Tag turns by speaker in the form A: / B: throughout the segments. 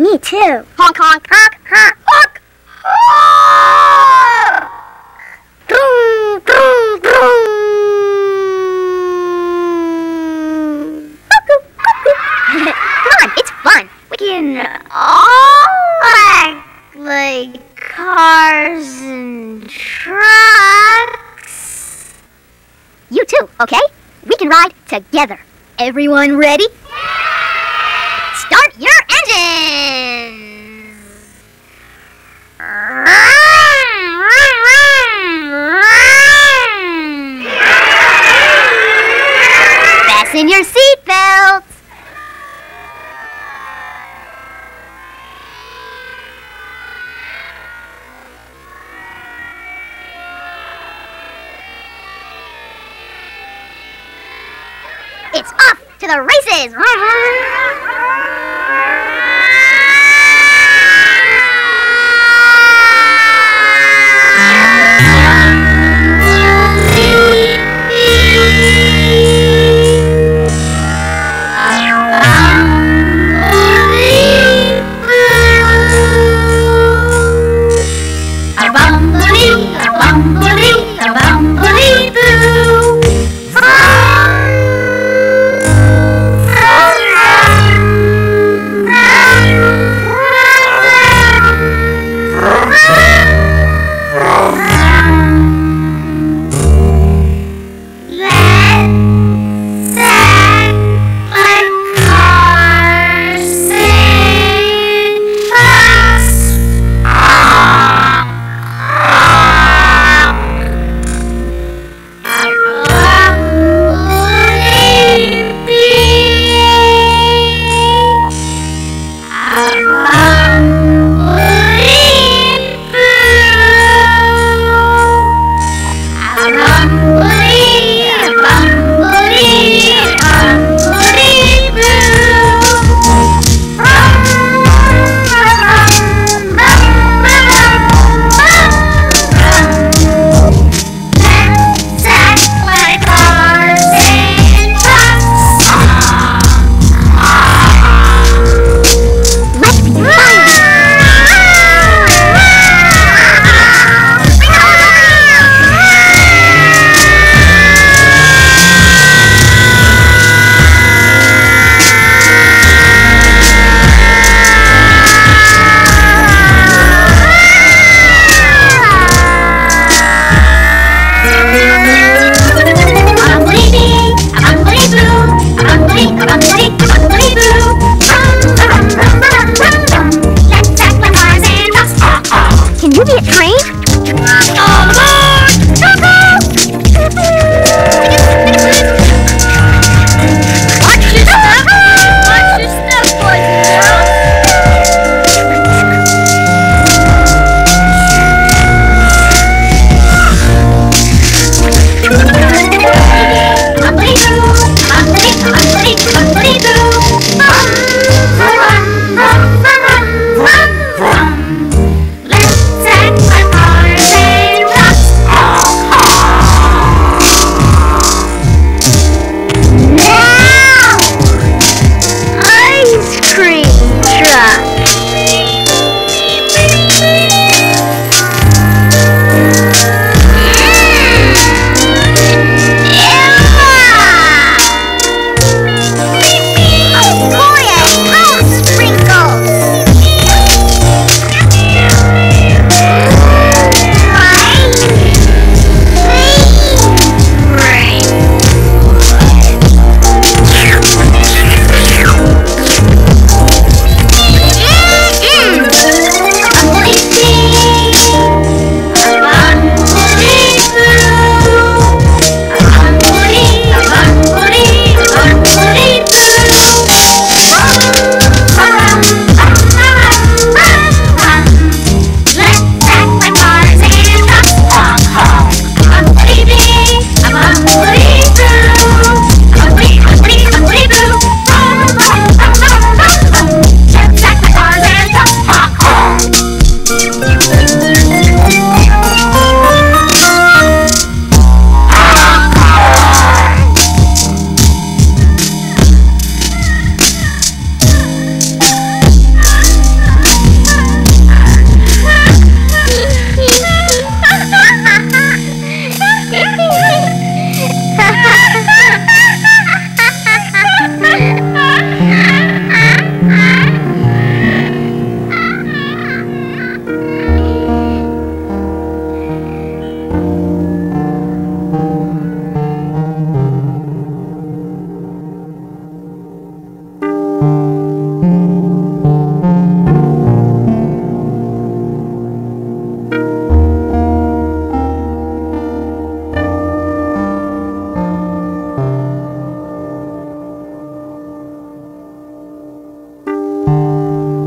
A: Me too.
B: Honk, honk, honk, honk, honk.
A: Vroom, vroom, vroom.
B: Come on, it's fun. We can all act like cars and trucks. You too, okay? We can ride together. Everyone ready? it's off to the races! Bumblebee, a bumblebee, a bumblebee.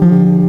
B: Mm-hmm.